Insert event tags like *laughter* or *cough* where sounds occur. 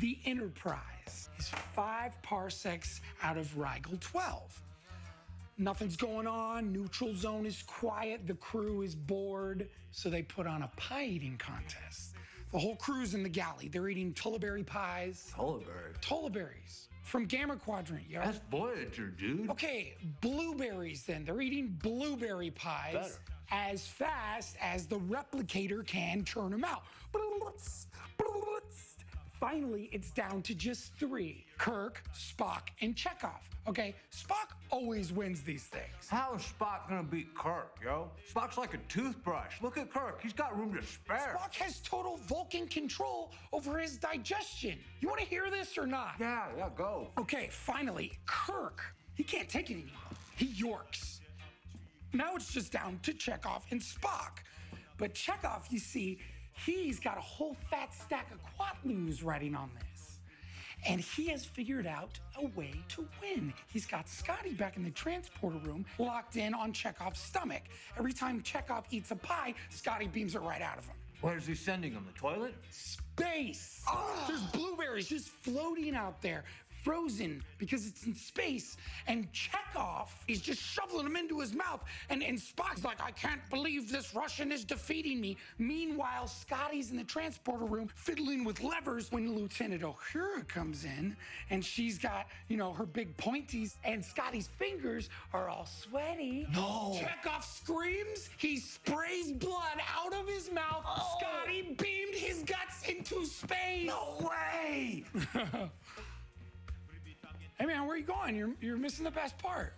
The Enterprise is five parsecs out of Rigel 12. Nothing's going on, neutral zone is quiet, the crew is bored, so they put on a pie eating contest. The whole crew's in the galley. They're eating Tullaberry pies. Tullaberry? Tullaberries from Gamma Quadrant, yo. That's Voyager, dude. Okay, blueberries then. They're eating blueberry pies Better. as fast as the replicator can turn them out. Finally, it's down to just three Kirk, Spock, and Chekov. Okay, Spock always wins these things. How is Spock gonna beat Kirk, yo? Spock's like a toothbrush. Look at Kirk. He's got room to spare. Spock has total Vulcan control over his digestion. You want to hear this or not? Yeah, yeah, go. Okay, finally, Kirk. He can't take it anymore. He yorks. Now it's just down to Chekov and Spock. But Chekov, you see, he's got a whole fat stack of Quatloos writing on this. And he has figured out a way to win. He's got Scotty back in the transporter room, locked in on Chekov's stomach. Every time Chekov eats a pie, Scotty beams it right out of him. Where's he sending him? The toilet? Space! Ah! There's blueberries just floating out there, frozen because it's in space. And Chekov is just shoveling them into his mouth. And, and Spock's like, I can't believe this Russian is defeating me. Meanwhile, Scotty's in the transporter room fiddling with levers when Lieutenant Uhura comes in. And she's got, you know, her big pointies. And Scotty's fingers are all sweaty. No. Chekov screams. He sprays blood out of his mouth. Oh. Scotty beamed his guts into space. No way! *laughs* Hey man, where are you going? You're you're missing the best part.